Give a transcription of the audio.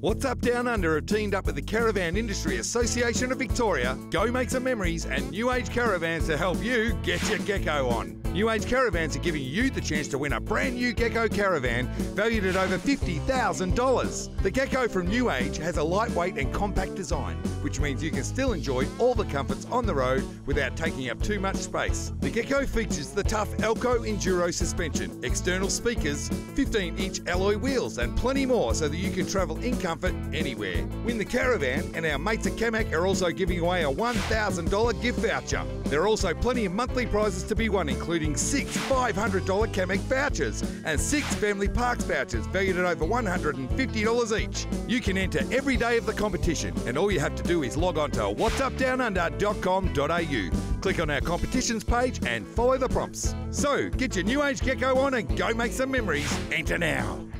What's Up Down Under have teamed up with the Caravan Industry Association of Victoria, Go Make Some Memories, and New Age Caravans to help you get your gecko on. New Age Caravans are giving you the chance to win a brand new gecko caravan valued at over $50,000. The gecko from New Age has a lightweight and compact design, which means you can still enjoy all the comforts on the road without taking up too much space. The gecko features the tough Elco Enduro suspension, external speakers, 15 inch alloy wheels, and plenty more so that you can travel in comfort anywhere. Win the caravan, and our mates at Camec are also giving away a $1,000 gift voucher. There are also plenty of monthly prizes to be won, including six $500 Camec vouchers and six Family Parks vouchers valued at over $150 each. You can enter every day of the competition, and all you have to do is log on to whatsupdownunder.com.au. Click on our competitions page and follow the prompts. So, get your new age gecko on and go make some memories. Enter now.